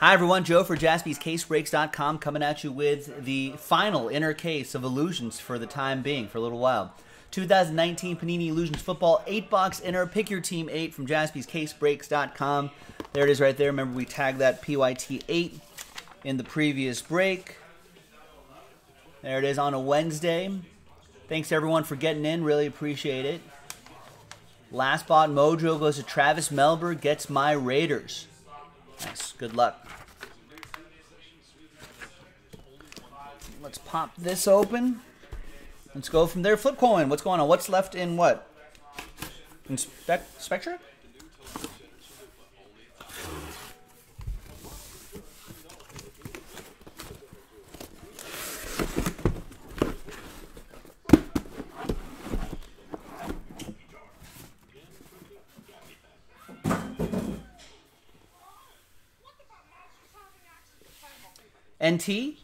Hi, everyone. Joe for jaspyscasebreaks.com coming at you with the final inner case of Illusions for the time being, for a little while. 2019 Panini Illusions Football 8 box inner. Pick your team 8 from jaspyscasebreaks.com. There it is right there. Remember, we tagged that PYT 8 in the previous break. There it is on a Wednesday. Thanks everyone for getting in. Really appreciate it. Last spot mojo goes to Travis Melberg. Gets my Raiders. Nice. Good luck. Let's pop this open. Let's go from there. Flip coin. What's going on? What's left in what? In spec Spectra? NT.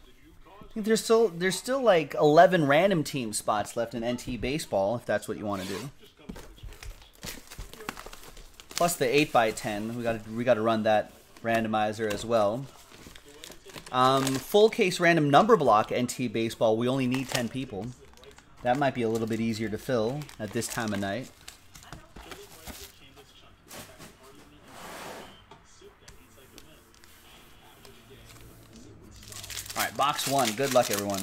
There's still there's still like 11 random team spots left in NT baseball if that's what you want to do. Plus the 8 by 10 we got we got to run that randomizer as well. Um, full case random number block NT baseball. We only need 10 people. That might be a little bit easier to fill at this time of night. One. Good luck, everyone.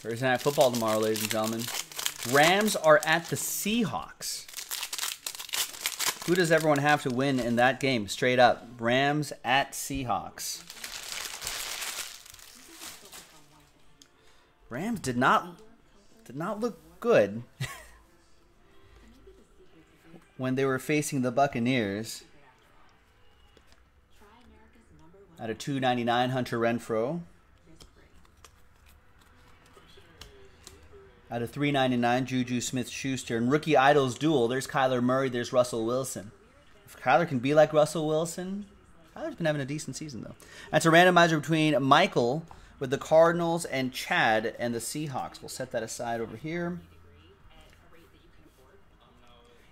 Thursday Night Football tomorrow, ladies and gentlemen. Rams are at the Seahawks. Who does everyone have to win in that game? Straight up. Rams at Seahawks. Rams did not did not look good when they were facing the Buccaneers. At a 299 Hunter Renfrow. Out of 399, Juju Smith-Schuster. And Rookie Idols Duel, there's Kyler Murray, there's Russell Wilson. If Kyler can be like Russell Wilson, Kyler's been having a decent season, though. That's a randomizer between Michael with the Cardinals and Chad and the Seahawks. We'll set that aside over here.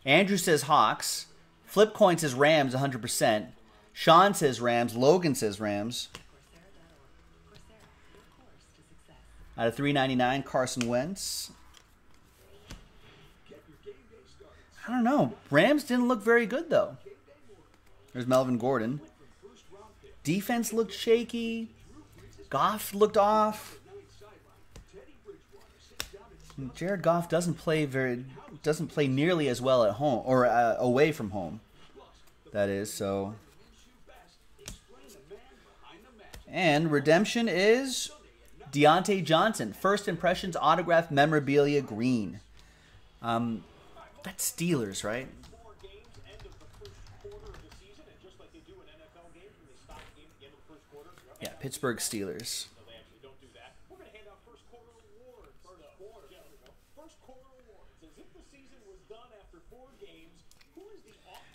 Andrew says Hawks. Flip Coin says Rams 100%. Sean says Rams. Logan says Rams. Out of 399, Carson Wentz. I don't know. Rams didn't look very good, though. There's Melvin Gordon. Defense looked shaky. Goff looked off. Jared Goff doesn't play very doesn't play nearly as well at home or uh, away from home. That is so. And redemption is Diontae Johnson, first impressions autograph memorabilia green. Um, that's Steelers, right? Yeah, Pittsburgh Steelers.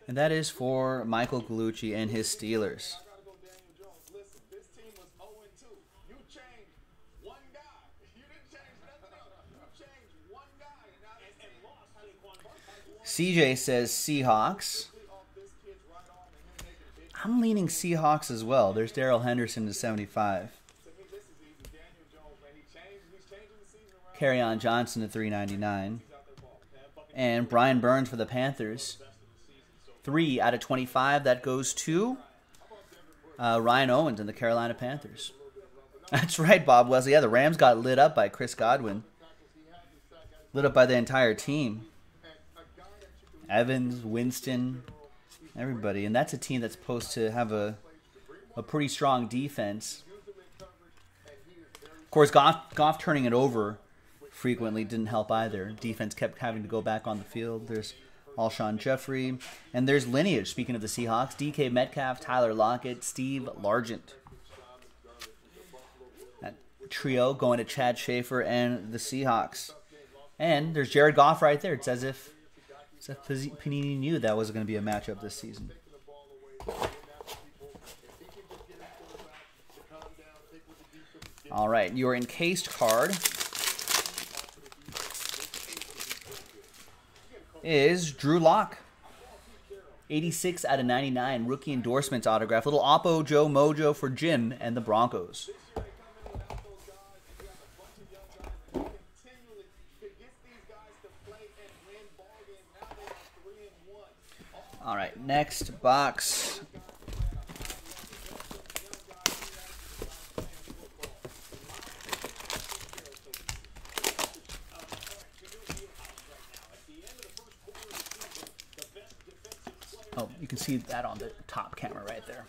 And that is for Michael Gallucci and his Steelers. CJ says Seahawks. I'm leaning Seahawks as well. There's Darrell Henderson to 75. Kerryon Johnson to 399. And Brian Burns for the Panthers. 3 out of 25. That goes to uh, Ryan Owens and the Carolina Panthers. That's right, Bob Wesley. Yeah, the Rams got lit up by Chris Godwin. Lit up by the entire team. Evans, Winston, everybody. And that's a team that's supposed to have a, a pretty strong defense. Of course, Goff, Goff turning it over frequently didn't help either. Defense kept having to go back on the field. There's Alshon Jeffery. And there's lineage, speaking of the Seahawks. DK Metcalf, Tyler Lockett, Steve Largent. That trio going to Chad Schaefer and the Seahawks. And there's Jared Goff right there. It's as if, if Panini knew that was going to be a matchup this season. All right, your encased card is Drew Lock. 86 out of 99 rookie endorsements autograph. Little Oppo Joe Mojo for Jim and the Broncos. All right, next box. Oh, you can see that on the top camera right there.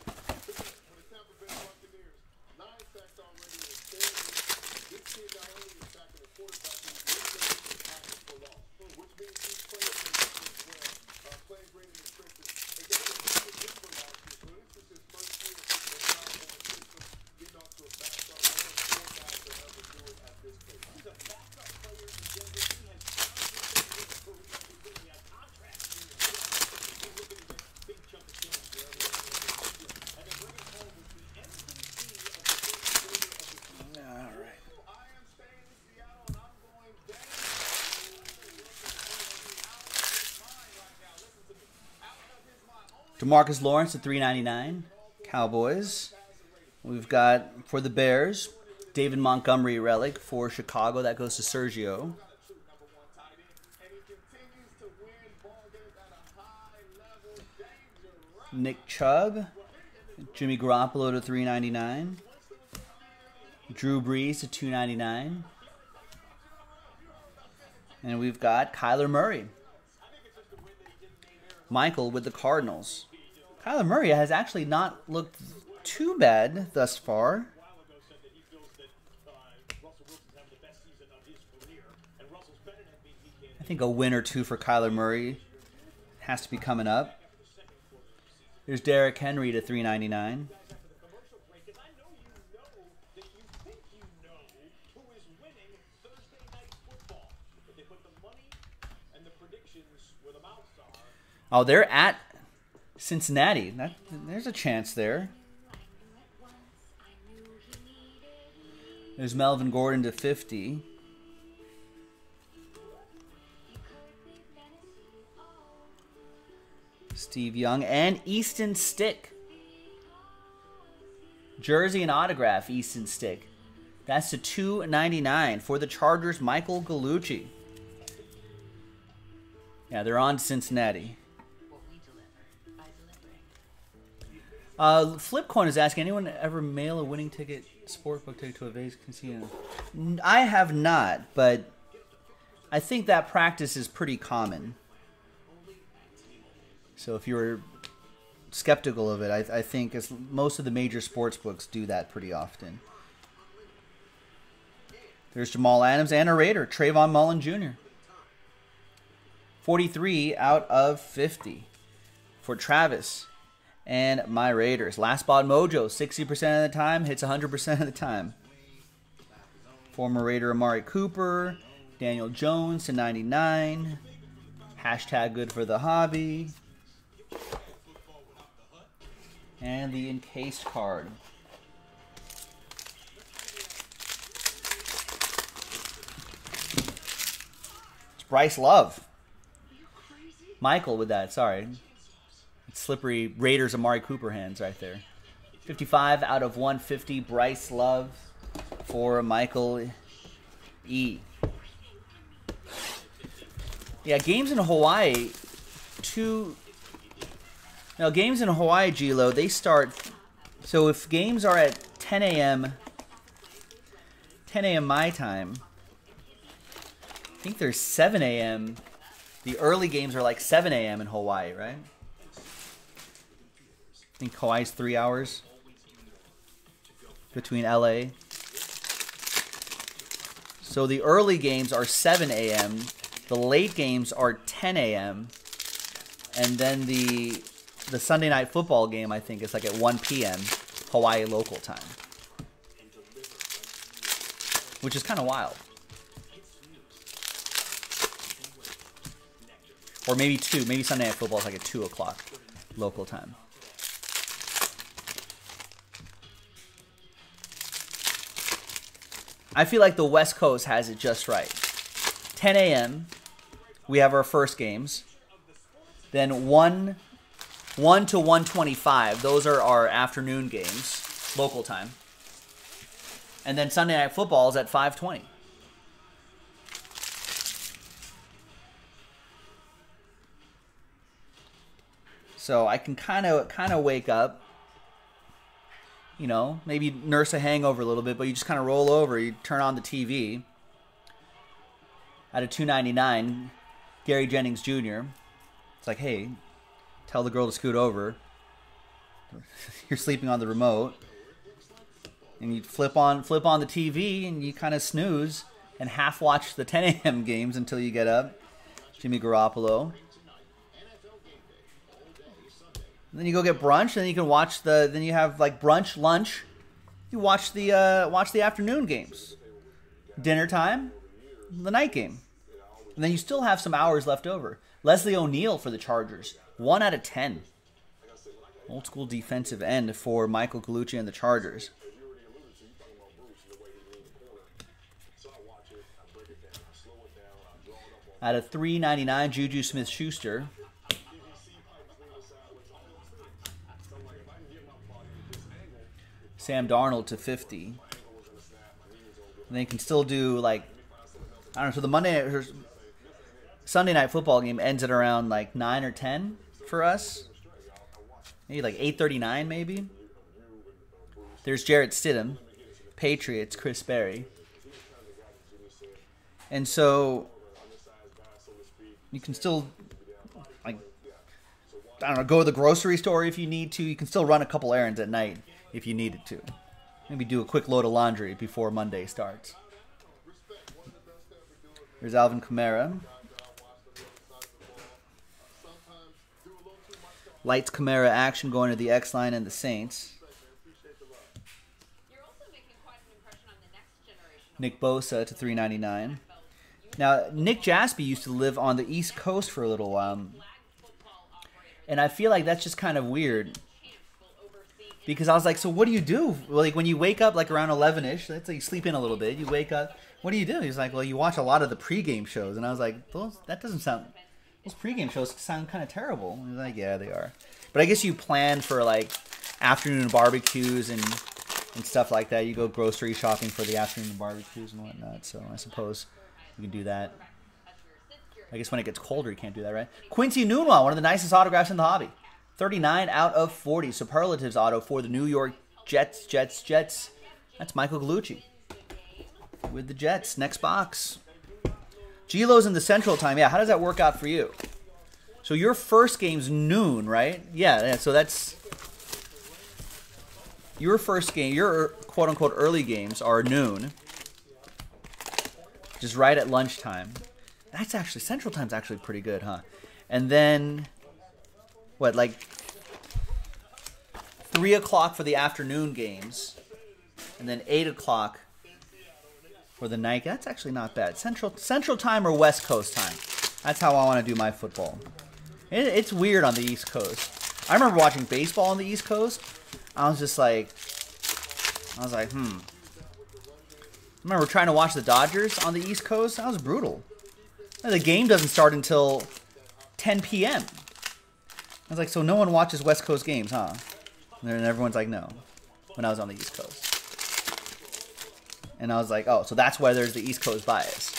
Demarcus Lawrence at 399. Cowboys. We've got for the Bears, David Montgomery relic for Chicago. That goes to Sergio. Nick Chubb, Jimmy Garoppolo to 399. Drew Brees to 299. And we've got Kyler Murray. Michael with the Cardinals. Kyler Murray has actually not looked too bad thus far. I think a win or two for Kyler Murray has to be coming up. There's Derrick Henry to 399. Oh, they're at Cincinnati. That, there's a chance there. There's Melvin Gordon to 50. Steve Young and Easton Stick. Jersey and autograph, Easton Stick. That's to 299 for the Chargers, Michael Gallucci. Yeah, they're on Cincinnati. Uh, Flipcoin is asking, anyone ever mail a winning ticket, sportbook ticket to a Vegas casino? I have not, but I think that practice is pretty common. So if you're skeptical of it, I, I think most of the major sports books do that pretty often. There's Jamal Adams and a Raider, Trayvon Mullen Jr. 43 out of 50 for Travis and my Raiders. Last spot mojo, 60% of the time, hits 100% of the time. Former Raider Amari Cooper, Daniel Jones to 99. Hashtag good for the hobby. And the encased card. It's Bryce Love. Michael with that, sorry slippery Raiders Amari Cooper hands right there. 55 out of 150. Bryce Love for Michael E. Yeah, games in Hawaii. Two. Now, games in Hawaii, Gilo, they start. So if games are at 10 a.m., 10 a.m. my time, I think there's 7 a.m. The early games are like 7 a.m. in Hawaii, right? Think Hawaii's three hours between LA. So the early games are 7 a.m. The late games are 10 a.m. And then the the Sunday night football game I think is like at 1 p.m. Hawaii local time, which is kind of wild. or maybe two. Maybe Sunday Night Football is like at two o'clock local time. I feel like the West Coast has it just right. 10 a.m. We have our first games. Then one, one to 125. Those are our afternoon games, local time. And then Sunday night football is at 520. So I can kind of kind of wake up, you know, maybe nurse a hangover a little bit, but you just kind of roll over, you turn on the TV. At a 299, Gary Jennings Jr. It's like, "Hey, tell the girl to scoot over. You're sleeping on the remote." And you flip on flip on the TV and you kind of snooze and half watch the 10 a.m. games until you get up. Jimmy Garoppolo. Then you go get brunch, and then you can watch the. Then you have like brunch, lunch. You watch the uh, watch the afternoon games. Dinner time, the night game, and then you still have some hours left over. Leslie O'Neal for the Chargers, one out of ten. Old school defensive end for Michael Gallucci and the Chargers. Out of 399, Juju Smith Schuster. Sam Darnold to 50. And they can still do like I don't know. So the Monday or Sunday night football game ends at around like nine or ten for us. Maybe like eight thirty nine, maybe. There's Jarrett Stidham, Patriots, Chris Berry, and so you can still like I don't know, go to the grocery store if you need to. You can still run a couple errands at night if you needed to. Maybe do a quick load of laundry before Monday starts. There's Alvin Kamara. Lights Kamara action going to the X line and the Saints. Nick Bosa to 399. Now, Nick Jaspy used to live on the East Coast for a little while. And I feel like that's just kind of weird because I was like, so what do you do? Like when you wake up like around eleven ish, let's say you sleep in a little bit, you wake up. What do you do? He's like, well, you watch a lot of the pregame shows, and I was like, those that doesn't sound. Those pregame shows sound kind of terrible. He's like, yeah, they are. But I guess you plan for like afternoon barbecues and and stuff like that. You go grocery shopping for the afternoon barbecues and whatnot. So I suppose you can do that. I guess when it gets colder, you can't do that, right? Quincy Enunwa, one of the nicest autographs in the hobby. 39 out of 40 superlatives auto for the New York Jets, Jets, Jets. That's Michael Gallucci with the Jets. Next box. Gilo's in the central time. Yeah, how does that work out for you? So your first game's noon, right? Yeah, so that's your first game, your er, quote unquote early games are noon. Just right at lunchtime. That's actually Central Time's actually pretty good, huh? And then what like three o'clock for the afternoon games, and then eight o'clock for the night. That's actually not bad. Central Central time or West Coast time. That's how I want to do my football. It, it's weird on the East Coast. I remember watching baseball on the East Coast. I was just like, I was like, hmm. I remember trying to watch the Dodgers on the East Coast. That was brutal. The game doesn't start until 10 p.m. I was like, so no one watches West Coast games, huh? And everyone's like, no. When I was on the East Coast. And I was like, oh, so that's why there's the East Coast bias.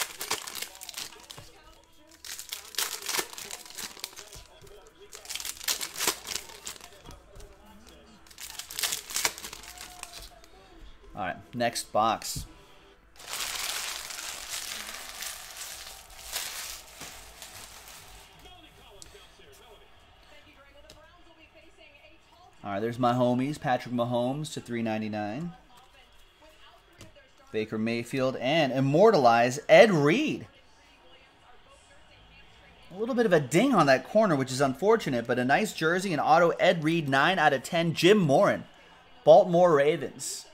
All right, next box. Right, there's my homies. Patrick Mahomes to 399. Baker Mayfield and immortalize Ed Reed. A little bit of a ding on that corner, which is unfortunate, but a nice jersey and auto Ed Reed 9 out of 10. Jim Morin, Baltimore Ravens.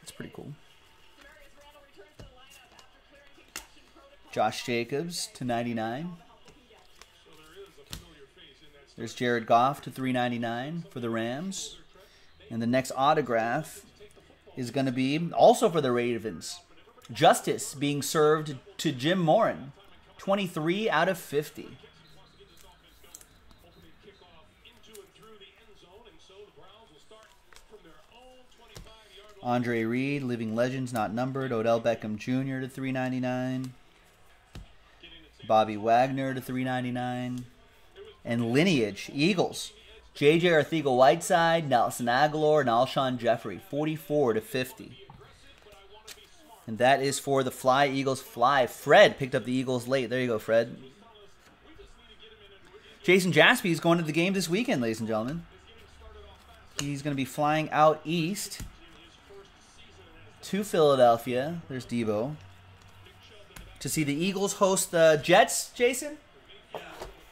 That's pretty cool. Josh Jacobs to 99. There's Jared Goff to 399 for the Rams. And the next autograph is going to be also for the Ravens. Justice being served to Jim Morin. 23 out of 50. Andre Reed, Living Legends Not Numbered. Odell Beckham Jr. to 399. Bobby Wagner to 399. And Lineage, Eagles. J.J. Arcega-Whiteside, Nelson Agholor, and Alshon Jeffery, 44 to 50. And that is for the Fly Eagles Fly. Fred picked up the Eagles late. There you go, Fred. Jason Jaspy is going to the game this weekend, ladies and gentlemen. He's going to be flying out east to Philadelphia. There's Deebo. To see the Eagles host the Jets, Jason?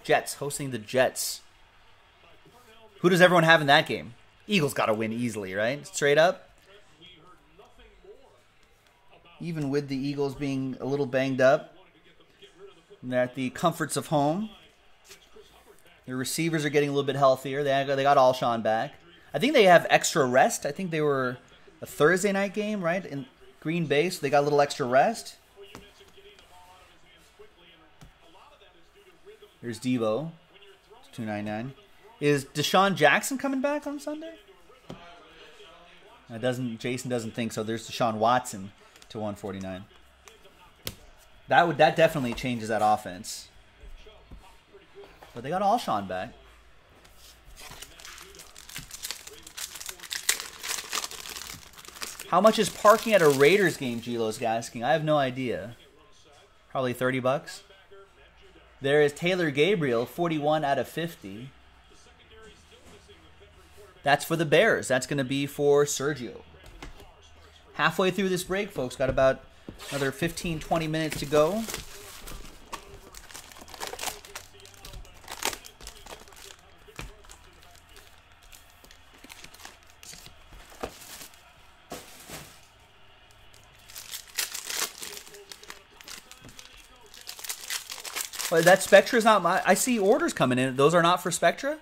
Jets hosting the Jets. Who does everyone have in that game? Eagles got to win easily, right? Straight up. Even with the Eagles being a little banged up, they're at the comforts of home. Their receivers are getting a little bit healthier. They got, they got Alshon back. I think they have extra rest. I think they were a Thursday night game, right? In Green Bay, so they got a little extra rest. There's Devo. 299. Is DeSean Jackson coming back on Sunday? That doesn't Jason doesn't think so. There's Deshaun Watson to 149. That would that definitely changes that offense. But they got Alshon back. How much is parking at a Raiders game, Gilo's asking? I have no idea. Probably 30 bucks. There is Taylor Gabriel, 41 out of 50. That's for the Bears. That's going to be for Sergio. Halfway through this break, folks. Got about another 15, 20 minutes to go. That Spectra is not my. I see orders coming in. Those are not for Spectra.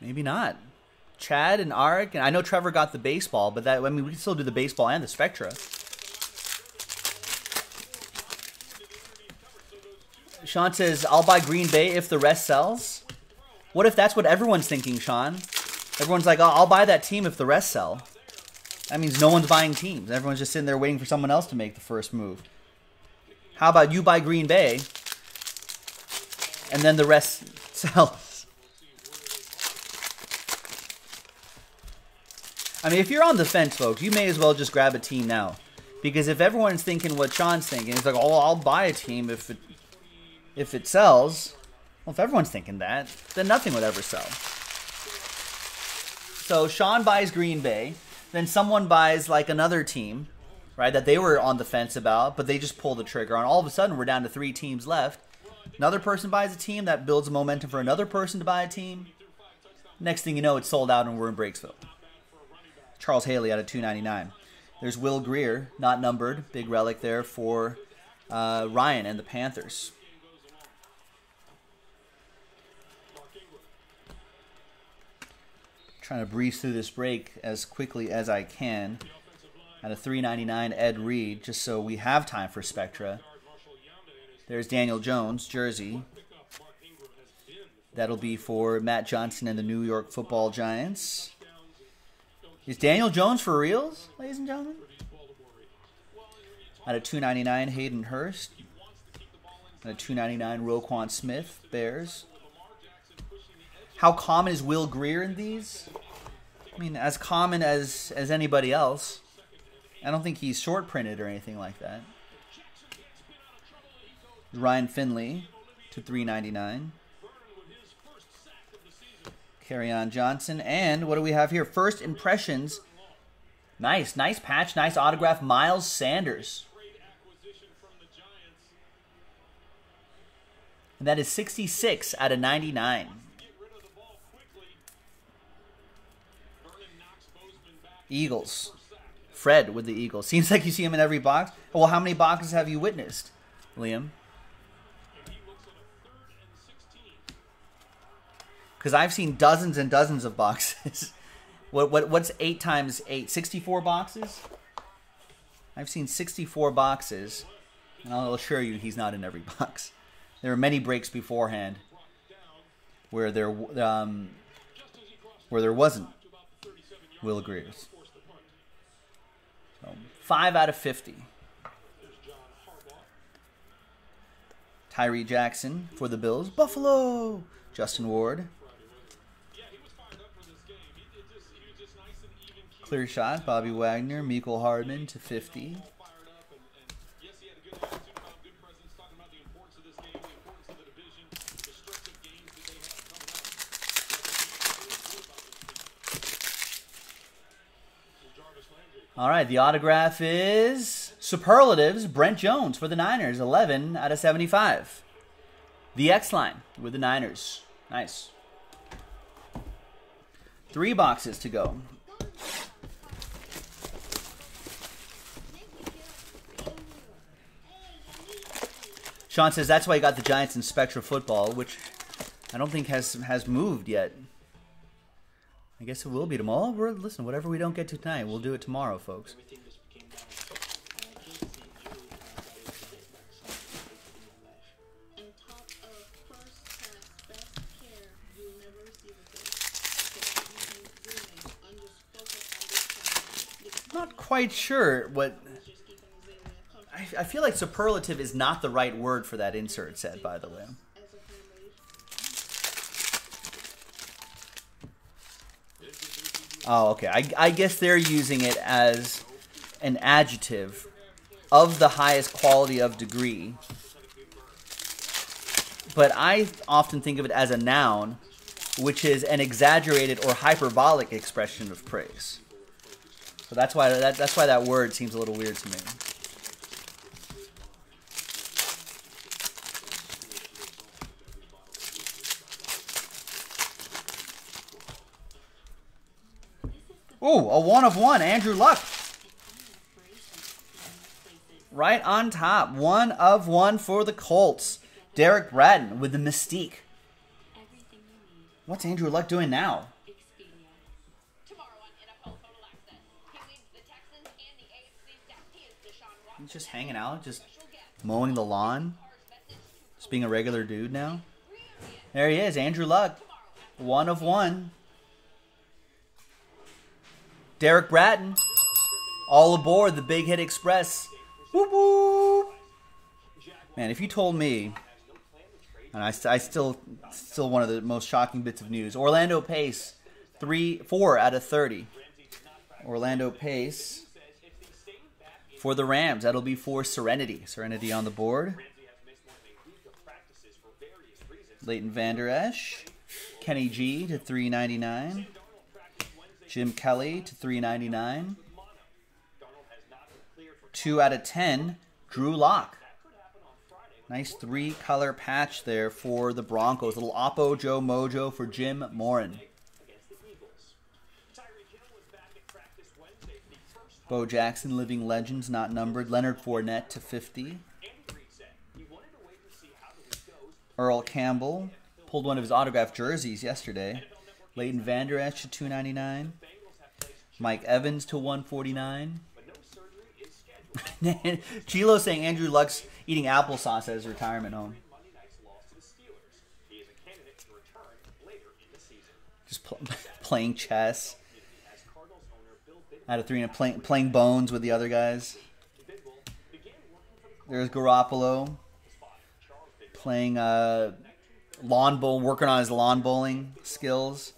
Maybe not. Chad and Arik, and I know Trevor got the baseball, but that I mean we can still do the baseball and the Spectra. Sean says, "I'll buy Green Bay if the rest sells." What if that's what everyone's thinking, Sean? Everyone's like, oh, "I'll buy that team if the rest sell." That means no one's buying teams. Everyone's just sitting there waiting for someone else to make the first move. How about you buy Green Bay, and then the rest sells? I mean, if you're on the fence, folks, you may as well just grab a team now. Because if everyone's thinking what Sean's thinking, it's like, oh, I'll buy a team if it if it sells. Well, if everyone's thinking that, then nothing would ever sell. So Sean buys Green Bay, then someone buys like another team, right, that they were on the fence about, but they just pull the trigger on. All of a sudden, we're down to three teams left. Another person buys a team, that builds momentum for another person to buy a team. Next thing you know, it's sold out and we're in Breaksville. Charles Haley out of 299. There's Will Grier, not numbered, big relic there for uh, Ryan and the Panthers. Trying to breeze through this break as quickly as I can. At a 399 Ed Reed, just so we have time for Spectra. There's Daniel Jones, jersey. That'll be for Matt Johnson and the New York Football Giants. Is Daniel Jones for reals, ladies and gentlemen? At a 299, Hayden Hurst. At a 299, Roquan Smith, Bears. How common is Will Grier in these? I mean, as common as as anybody else. I don't think he's short printed or anything like that. Ryan Finley to 399. Kerryon Johnson. And what do we have here? First impressions. Nice, nice patch, nice autograph. Miles Sanders. And that is 66 out of 99. Eagles. Fred with the Eagles. Seems like you see him in every box. Well, how many boxes have you witnessed, Liam? Because I've seen dozens and dozens of boxes. what what what's eight times eight? Sixty-four boxes. I've seen sixty-four boxes, and I'll assure you, he's not in every box. There are many breaks beforehand where there um, where there wasn't Will Griers. Five out of 50. Tyree Jackson for the Bills. Buffalo. Justin Ward. Clear shot. Bobby Wagner. Mecole Hardman to 50. All right, the autograph is Superlatives, Brent Jones for the Niners, 11 out of 75. The X line with the Niners. Nice. Three boxes to go. Sean says that's why he got the Giants in Spectra football, which I don't think has has moved yet. I guess it will be tomorrow. We're, listen, whatever we don't get to tonight, we'll do it tomorrow, folks. Not quite sure what. I, I feel like superlative is not the right word for that insert set, by the way. Oh, okay. I, I guess they're using it as an adjective of the highest quality of degree. But I often think of it as a noun, which is an exaggerated or hyperbolic expression of praise. So that's why that, that's why that word seems a little weird to me. Ooh, a one of one, Andrew Luck. Right on top, one of one for the Colts. Derek Braden with the Mystique. What's Andrew Luck doing now? He's just hanging out, just mowing the lawn. Just being a regular dude now. There he is, Andrew Luck. One of one. Derek Bratton, all aboard the Big Hit Express. Whoop whoop. Man, if you told me, and I, I still still one of the most shocking bits of news. Orlando Pace, three, four out of thirty. Orlando Pace for the Rams. That'll be for Serenity. Serenity on the board. Leighton Vander Esch, Kenny G to three ninety nine. Jim Kelly to 399. Two out of ten. Drew Lock. Nice three color patch there for the Broncos. Little Oppo Joe Mojo for Jim Morin. Bo Jackson, Living Legends, not numbered. Leonard Fournette to 50. Earl Campbell pulled one of his autographed jerseys yesterday. Leighton Vander Esch to 299. Mike Evans to 149. Chilo saying Andrew Luck's eating applesauce at his retirement home. Just pl playing chess. Out of three and playing playing bones with the other guys. There's Garoppolo playing uh, lawn bowl, working on his lawn bowling skills.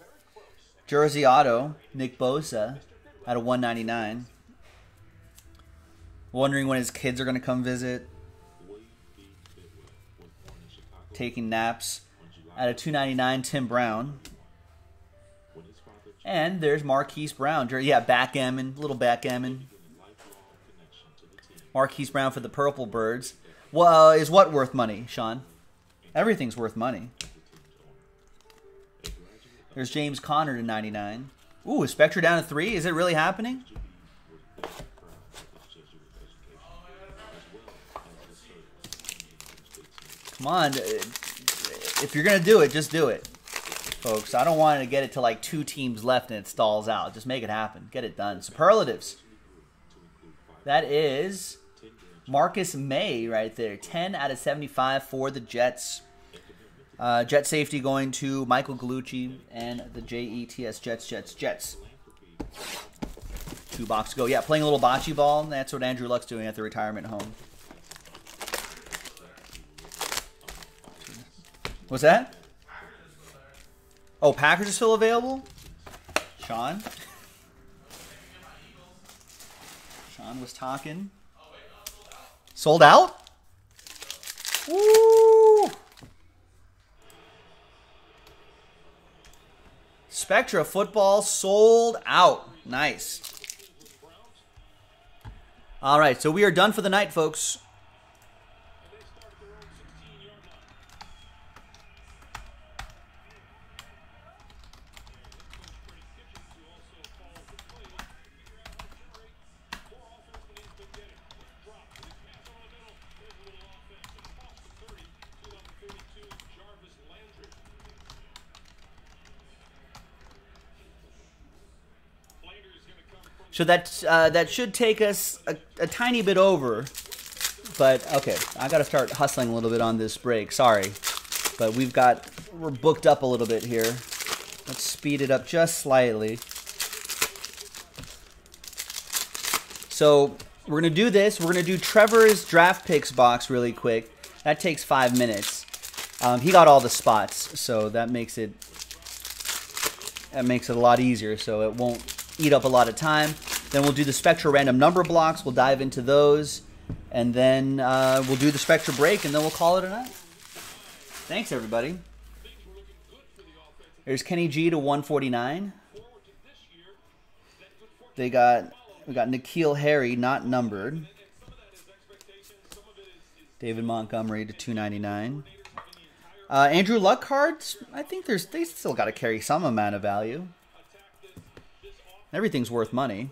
Jersey Auto, Nick Bosa, out of 199. Wondering when his kids are going to come visit. Taking naps. Out of 299, Tim Brown. And there's Marquise Brown. Yeah, backgammon, little backgammon. Marquise Brown for the Purple Birds. Well, is what worth money, Sean? Everything's worth money. There's James Conner to 99. Ooh, is Spectra down to three? Is it really happening? Come on. If you're going to do it, just do it, folks. I don't want to get it to like two teams left and it stalls out. Just make it happen. Get it done. Superlatives. That is Marcus Maye right there. 10 out of 75 for the Jets. Uh, jet safety going to Michael Gallucci and the JETS Jets, Jets, Jets. Two box go. Yeah, playing a little bocce ball. That's what Andrew Luck's doing at the retirement home. What's that? Oh, Packers are still available? Sean? Sean was talking. Sold out? Spectra football sold out. Nice. All right, so we are done for the night, folks. So that uh, that should take us a, a, tiny bit over, but okay, I got to start hustling a little bit on this break. Sorry, but we've got we're booked up a little bit here. Let's speed it up just slightly. So we're gonna do this. We're gonna do Trevor's draft picks box really quick. That takes five minutes. Um, he got all the spots, so that makes it that makes it a lot easier. So it won't eat up a lot of time. Then we'll do the Spectra random number blocks. We'll dive into those. And then uh, we'll do the Spectra break, and then we'll call it a night. Thanks, everybody. There's Kenny G to 149. They got we got N'Keal Harry, not numbered. David Montgomery to 299. Uh, Andrew Luck cards. I think there's they still got to carry some amount of value. Everything's worth money.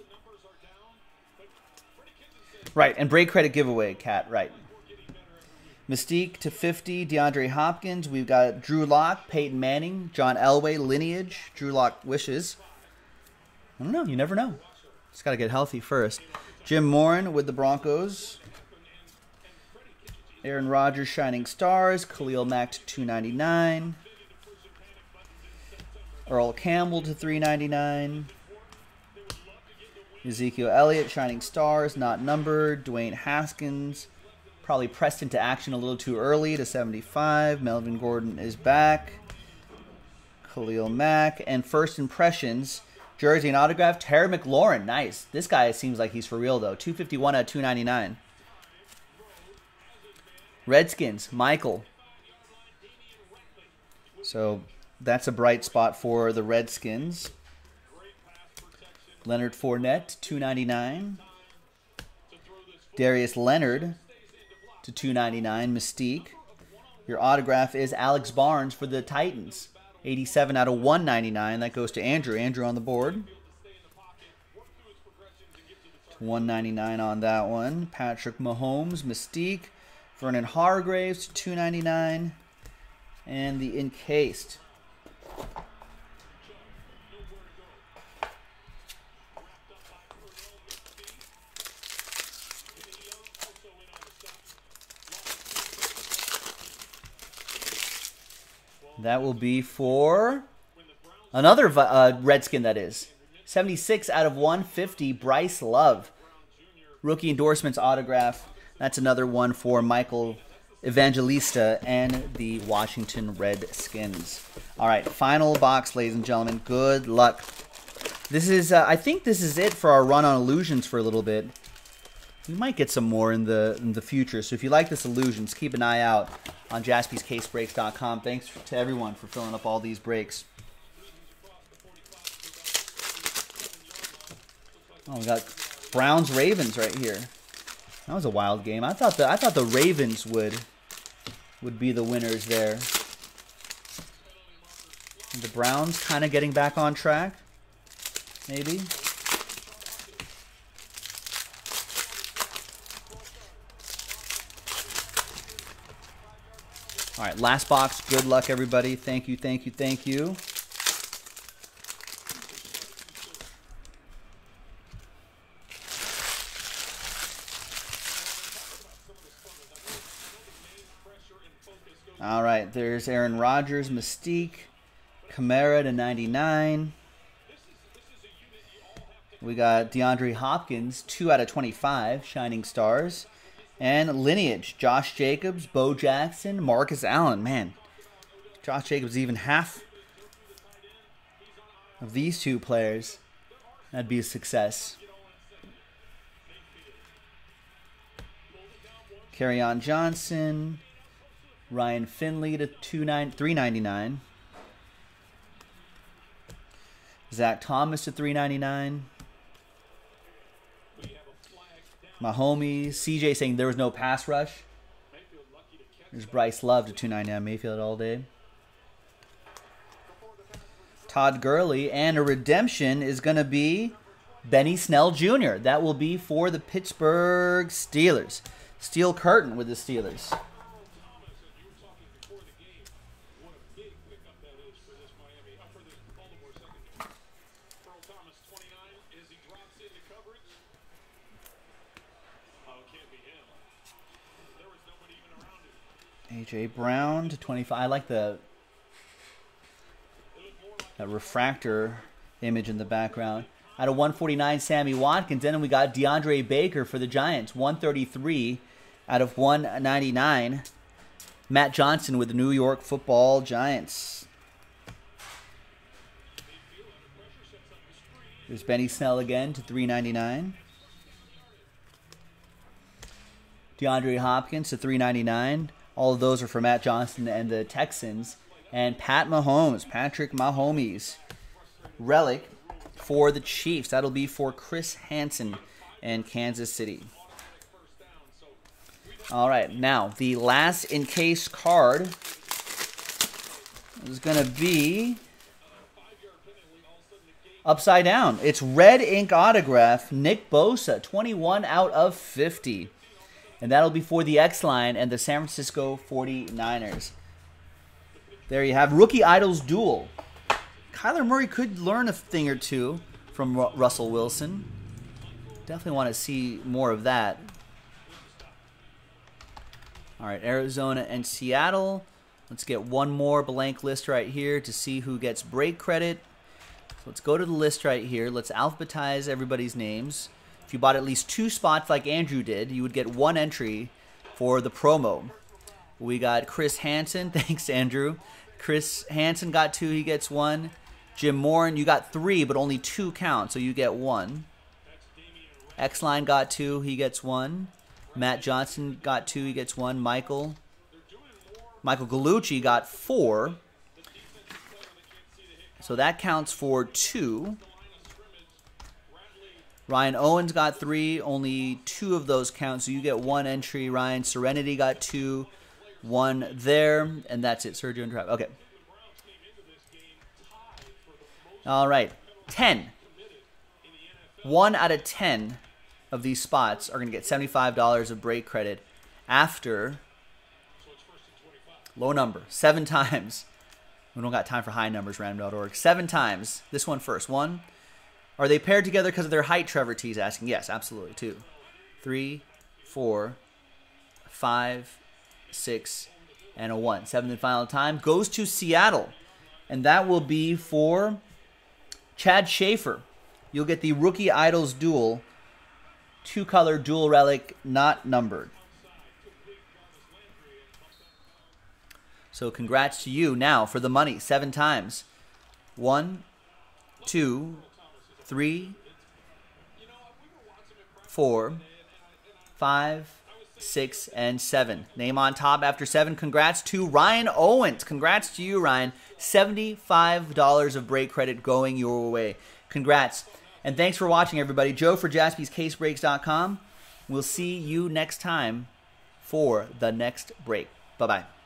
Right, and break credit giveaway, Cat, right. Mystique to 50, DeAndre Hopkins. We've got Drew Lock, Peyton Manning, John Elway, Lineage, Drew Lock wishes. I don't know, you never know. Just got to get healthy first. Jim Morin with the Broncos. Aaron Rodgers, Shining Stars. Khalil Mack to 299. Earl Campbell to 399. Ezekiel Elliott, Shining Stars, not numbered. Dwayne Haskins, probably pressed into action a little too early to 75. Melvin Gordon is back. Khalil Mack. And first impressions, jersey and autograph, Terry McLaurin. Nice. This guy seems like he's for real, though. 251 at 299. Redskins, Michael. So that's a bright spot for the Redskins. Leonard Fournette, two ninety nine. Darius Leonard to two ninety nine. Mystique. Your autograph is Alex Barnes for the Titans. 87 out of 199. That goes to Andrew. Andrew on the board. 199 on that one. Patrick Mahomes, Mystique. Vernon Hargreaves, 299. And the encased. That will be for another uh, Redskin, that is. 76 out of 150, Bryce Love. Rookie endorsements autograph. That's another one for Michael Evangelista and the Washington Redskins. All right, final box, ladies and gentlemen. Good luck. This is, uh, I think this is it for our run on illusions for a little bit. We might get some more in the in the future. So if you like this illusions, keep an eye out on jaspyscasebreaks.com. Thanks to everyone for filling up all these breaks. Oh, we got Browns Ravens right here. That was a wild game. I thought the I thought the Ravens would would be the winners there. And the Browns kind of getting back on track. Maybe. All right, last box. Good luck, everybody. Thank you, thank you, thank you. All right, there's Aaron Rodgers, Mystique, Kamara to 99. We got DeAndre Hopkins, 2 out of 25, Shining Stars. And Lineage, Josh Jacobs, Bo Jackson, Marcus Allen. Man, Josh Jacobs even half of these two players. That'd be a success. Kerryon Johnson, Ryan Finley to 399. Zach Thomas to 399. My homie CJ saying there was no pass rush. There's Bryce Love to 299 Mayfield all day. Todd Gurley and a redemption is going to be Benny Snell Jr. That will be for the Pittsburgh Steelers. Steel curtain with the Steelers. AJ Brown to 25. I like the that refractor image in the background. Out of 149, Sammy Watkins. And then we got DeAndre Baker for the Giants, 133 out of 199. Matt Johnson with the New York Football Giants. There's Benny Snell again to 399. DeAndre Hopkins to 399. All of those are for Matt Johnson and the Texans. And Pat Mahomes, Patrick Mahomes, relic for the Chiefs. That'll be for Chris Hansen and Kansas City. All right, now the last in case card is going to be upside down. It's red ink autograph, Nick Bosa, 21 out of 50 and that'll be for the X line and the San Francisco 49ers. There you have Rookie Idols Duel. Kyler Murray could learn a thing or two from Russell Wilson. Definitely want to see more of that. All right, Arizona and Seattle. Let's get one more blank list right here to see who gets break credit. So let's go to the list right here. Let's alphabetize everybody's names. If you bought at least two spots like Andrew did, you would get one entry for the promo. We got Chris Hansen. Thanks, Andrew. Chris Hansen got two. He gets one. Jim Morin, you got three, but only two count, so you get one. X Line got two. He gets one. Matt Johnson got two. He gets one. Michael. Michael Gallucci got four. So that counts for two. Ryan Owens got three, only two of those count, so you get one entry. Ryan Serenity got two, one there, and that's it. Sergio and Trav. Okay. All right. 10. One out of 10 of these spots are going to get $75 of break credit after low number, seven times. We don't got time for high numbers, random.org. Seven times. This one first. One, are they paired together because of their height? Trevor T is asking. Yes, absolutely. Two, three, four, five, six, and a one. Seventh and final time goes to Seattle, and that will be for Chad Schaefer. You'll get the Rookie Idols Duel, two color dual relic, not numbered. So congrats to you now for the money seven times. One, two, three, four, five, six, and seven. Name on top after seven. Congrats to Ryan Owens. Congrats to you, Ryan. $75 of break credit going your way. Congrats. And thanks for watching, everybody. Joe for jaspyscasebreaks.com. We'll see you next time for the next break. Bye bye.